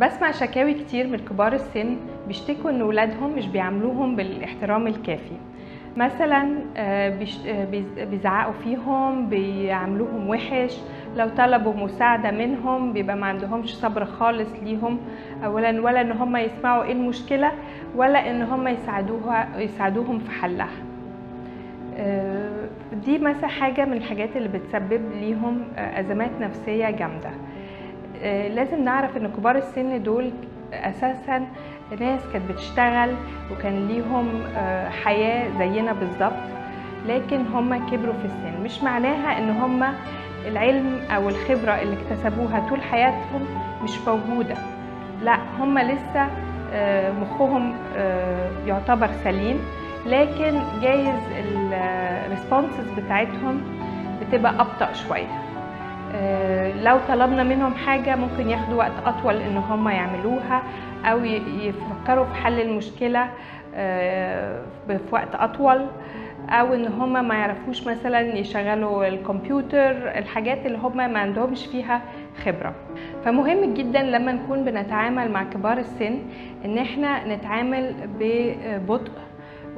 بسمع شكاوي كتير من كبار السن بيشتكوا إن ولادهم مش بيعاملوهم بالاحترام الكافي. مثلا آه، آه، بيز- بيزعقوا فيهم بيعاملوهم وحش. لو طلبوا مساعدة منهم بيبقى ما عندهمش صبر خالص ليهم. اولا ولا إن هم يسمعوا إيه المشكلة ولا إن هم يساعدوها يساعدوهم في حلها. آه، دي مثلا حاجة من الحاجات اللي بتسبب ليهم أزمات نفسية جامدة. لازم نعرف إن كبار السن دول أساسا ناس كانت بتشتغل وكان ليهم آه، حياة زينا بالظبط لكن هم كبروا في السن. مش معناها إن هم العلم أو الخبرة اللي اكتسبوها طول حياتهم مش موجودة. لا هم لسه آه، مخهم آه، يعتبر سليم لكن جايز الريسبونسز بتاعتهم بتبقى أبطأ شوية. آه، لو طلبنا منهم حاجة ممكن ياخدوا وقت أطول إن هم يعملوها أو يفكروا في حل المشكلة آه، في وقت أطول أو إن هم ما يعرفوش مثلا يشغلوا الكمبيوتر الحاجات اللي هم ما عندهمش فيها خبرة. فمهم جدا لما نكون بنتعامل مع كبار السن إن إحنا نتعامل ببطء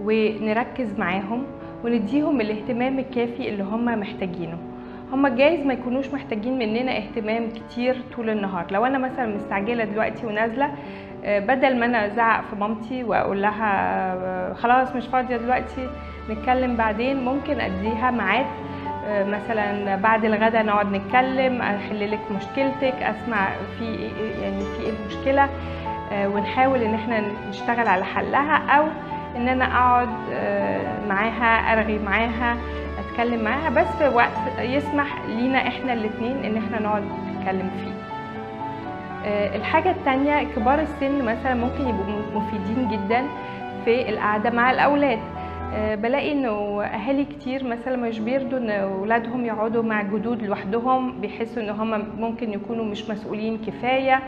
ونركز معاهم ونديهم الاهتمام الكافي اللي هم محتاجينه. هما جايز ما يكونوش محتاجين مننا اهتمام كتير طول النهار. لو أنا مثلا مستعجلة دلوقتي ونازلة آه، بدل ما أنا أزعق في مامتي وأقول لها آه، خلاص مش فاضية دلوقتي نتكلم بعدين ممكن أديها ميعاد آه، مثلا بعد الغداء نقعد نتكلم أحل لك مشكلتك أسمع في إيه- يعني في إيه المشكلة ونحاول إن إحنا نشتغل على حلها أو إن أنا أقعد معاها أرغي معاها اتكلم معاها بس في وقت يسمح لينا إحنا الاتنين إن إحنا نقعد نتكلم فيه. آه، الحاجة التانية كبار السن مثلا ممكن يبقوا مفيدين جدا في القعدة مع الأولاد. آه، بلاقي إنه أهالي كتير مثلا مش بيرضوا إن أولادهم يقعدوا مع الجدود لوحدهم بيحسوا إن هم ممكن يكونوا مش مسؤولين كفاية.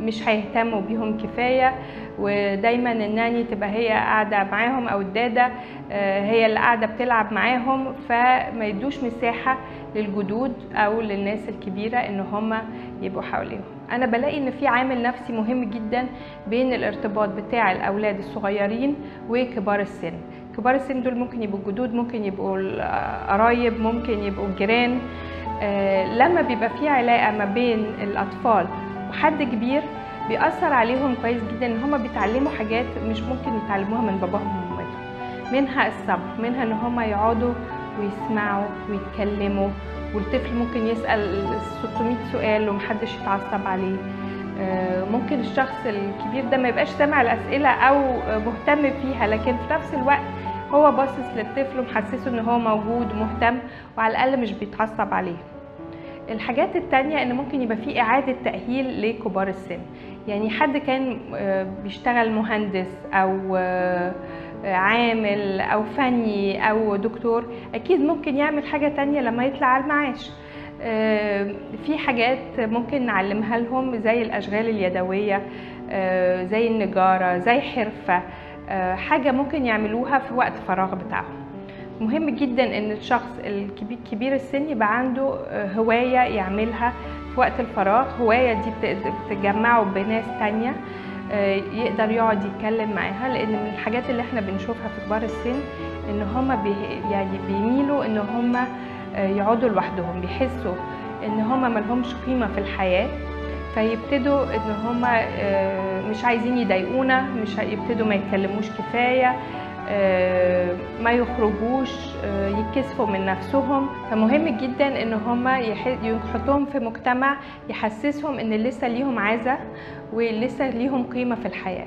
مش هيهتموا بيهم كفاية ودايما الناني تبقى هي قاعدة معاهم أو الدادة آه، هي اللي قاعدة بتلعب معاهم فما يدوش مساحة للجدود أو للناس الكبيرة إن هم يبقوا حواليهم. أنا بلاقي إن في عامل نفسي مهم جدا بين الارتباط بتاع الأولاد الصغيرين وكبار السن. كبار السن دول ممكن يبقوا جدود ممكن يبقوا القرايب ممكن يبقوا جيران. آه، لما بيبقى في علاقة ما بين الأطفال وحد كبير بيأثر عليهم كويس جدا إن هم بيتعلموا حاجات مش ممكن يتعلموها من باباهم ومامتهم. منها الصبر منها إن هم يقعدوا ويسمعوا ويتكلموا والطفل ممكن يسأل 600 سؤال ومحدش يتعصب عليه. آه، ممكن الشخص الكبير ده ما يبقاش سامع الأسئلة أو مهتم فيها لكن في نفس الوقت هو باصص للطفل ومحسسه إن هو موجود ومهتم وعلى الأقل مش بيتعصب عليه. الحاجات التانية إن ممكن يبقى في إعادة تأهيل لكبار السن. يعني حد كان آه، بيشتغل مهندس أو آه، عامل أو فني أو دكتور أكيد ممكن يعمل حاجة تانية لما يطلع على المعاش. آه، في حاجات ممكن نعلمها لهم زي الأشغال اليدوية زي النجارة زي حرفة حاجة ممكن يعملوها في وقت فراغ بتاعهم. مهم جدا إن الشخص الكبير كبير السن يبقى عنده آه، هواية يعملها في وقت الفراغ هواية دي بت- بتجمعه بناس تانية آه، يقدر يقعد يتكلم معاها لأن من الحاجات اللي إحنا بنشوفها في كبار السن إن هما بي يعني بيميلوا إن هما آه، يقعدوا لوحدهم بيحسوا إن هما ملهمش قيمة في الحياة فيبتدوا إن هما مش عايزين يضايقونا مش يبتدوا ما يتكلموش كفاية آه، ما يخرجوش آه، يكسفوا من نفسهم. فمهم جدا إن يح- يحطوهم في مجتمع يحسسهم إن لسه ليهم عزة ولسه ليهم قيمة في الحياة.